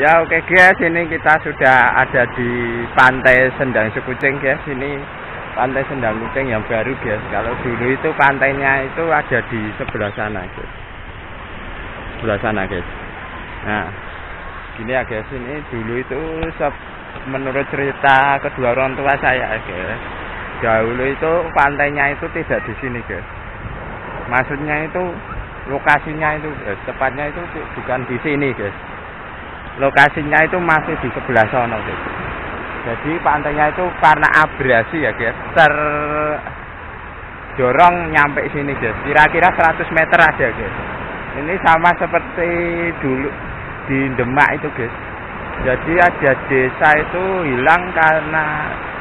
Ya oke guys, ini kita sudah ada di pantai Sendang Sekucing guys. Ini pantai Sendang Kucing yang baru guys. Kalau dulu itu pantainya itu ada di sebelah sana guys. Sebelah sana guys. Nah, gini ya guys, ini dulu itu menurut cerita kedua orang tua saya guys. Dahulu itu pantainya itu tidak di sini guys. Maksudnya itu lokasinya itu guys, tepatnya itu bukan di sini guys lokasinya itu masih di sebelah sana guys. Jadi pantainya itu karena abrasi ya guys, ter dorong nyampe sini guys. Kira-kira 100 meter aja guys. Ini sama seperti dulu di Demak itu guys. Jadi ada desa itu hilang karena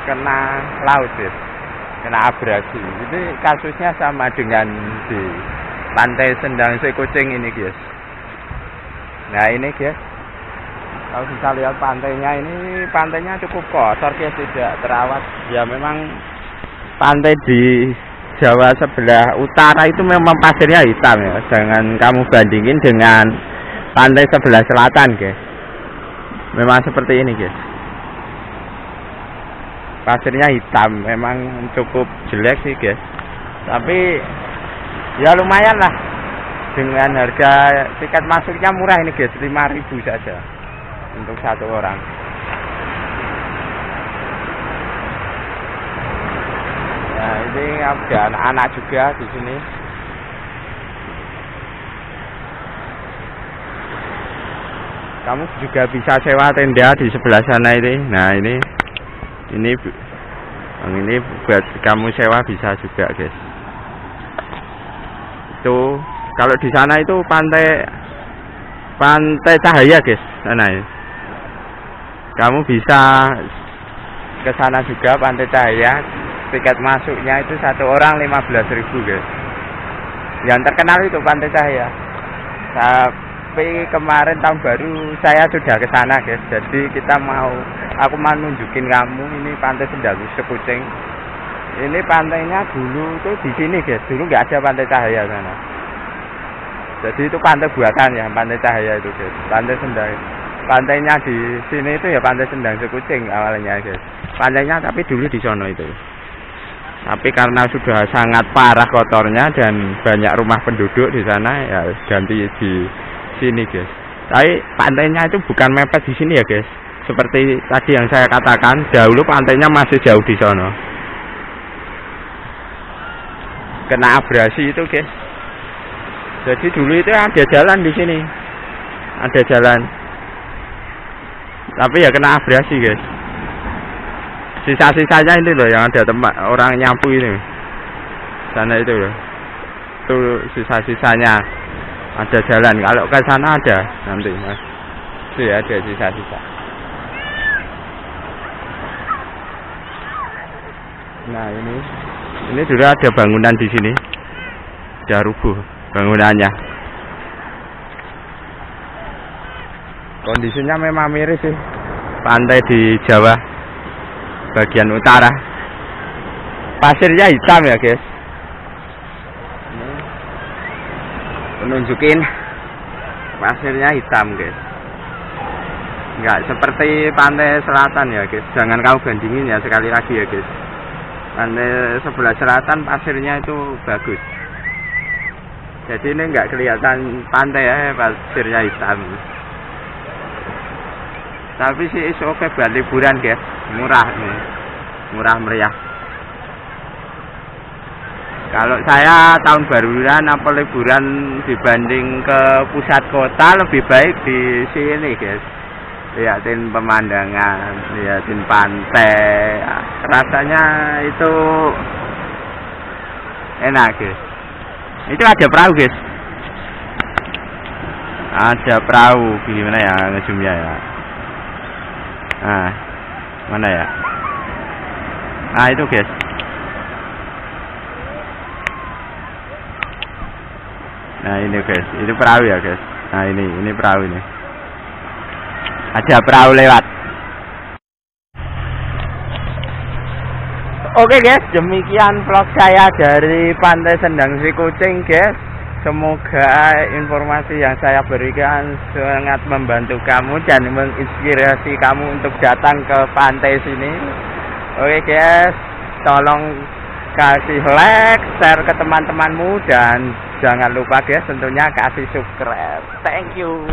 kena laut guys. Kena abrasi. Jadi kasusnya sama dengan di pantai Sendang Kucing ini guys. Nah ini guys kalau bisa lihat pantainya ini pantainya cukup kotor guys tidak terawat. Ya memang pantai di Jawa sebelah utara itu memang pasirnya hitam ya. Jangan kamu bandingin dengan pantai sebelah selatan guys memang seperti ini guys pasirnya hitam memang cukup jelek sih guys tapi ya lumayan lah. Dengan harga tiket masuknya murah ini guys 5000 saja untuk satu orang. Nah, ini ada anak-anak juga di sini. Kamu juga bisa sewa tenda di sebelah sana ini. Nah, ini ini ini buat kamu sewa bisa juga, guys. Itu kalau di sana itu pantai pantai cahaya, guys. Sana ya kamu bisa ke sana juga Pantai Cahaya. Tiket masuknya itu satu orang 15.000 guys. Yang terkenal itu Pantai Cahaya. Tapi kemarin tahun baru saya sudah ke sana guys. Jadi kita mau aku mau nunjukin kamu. Ini Pantai Sendalu Sekucing. Ini pantainya dulu tuh di sini guys. Dulu nggak ada Pantai Cahaya sana. Jadi itu pantai buatan ya Pantai Cahaya itu guys. Pantai Sendalu pantainya di sini itu ya pantai Sendang Sekucing awalnya guys. Pantainya tapi dulu di sono itu. Tapi karena sudah sangat parah kotornya dan banyak rumah penduduk di sana ya ganti di sini guys. Tapi pantainya itu bukan mepet di sini ya guys. Seperti tadi yang saya katakan dahulu pantainya masih jauh di sono. Kena abrasi itu guys. Jadi dulu itu ada jalan di sini. Ada jalan tapi ya kena abrasi guys. Sisa-sisanya ini loh yang ada tempat orang nyapu ini. Sana itu loh. Itu sisa-sisanya. Ada jalan. Kalau ke sana ada nanti mas. Itu ya ada sisa-sisa. Nah ini. Ini sudah ada bangunan di sini. Sudah rubuh bangunannya kondisinya memang miris sih. Pantai di Jawa bagian utara. Pasirnya hitam ya guys. Menunjukin pasirnya hitam guys. Enggak seperti pantai selatan ya guys. Jangan kamu bandingin ya sekali lagi ya guys. Pantai sebelah selatan pasirnya itu bagus. Jadi ini enggak kelihatan pantai ya pasirnya hitam tapi sih is oke okay buat liburan guys murah nih murah meriah. Kalau saya tahun baruan apa liburan dibanding ke pusat kota lebih baik di sini guys lihatin pemandangan lihatin pantai. Rasanya itu enak guys itu ada perahu guys ada perahu gimana ya ngejumnya ya nah mana ya? Nah itu guys. Nah ini guys. Ini perahu ya guys. Nah ini ini perahu ini. Ada perahu lewat. Oke guys, demikian vlog saya dari Pantai Sendang Si Kucing guys. Semoga informasi yang saya berikan sangat membantu kamu dan menginspirasi kamu untuk datang ke pantai sini. Oke guys, tolong kasih like, share ke teman-temanmu dan jangan lupa guys tentunya kasih subscribe. Thank you.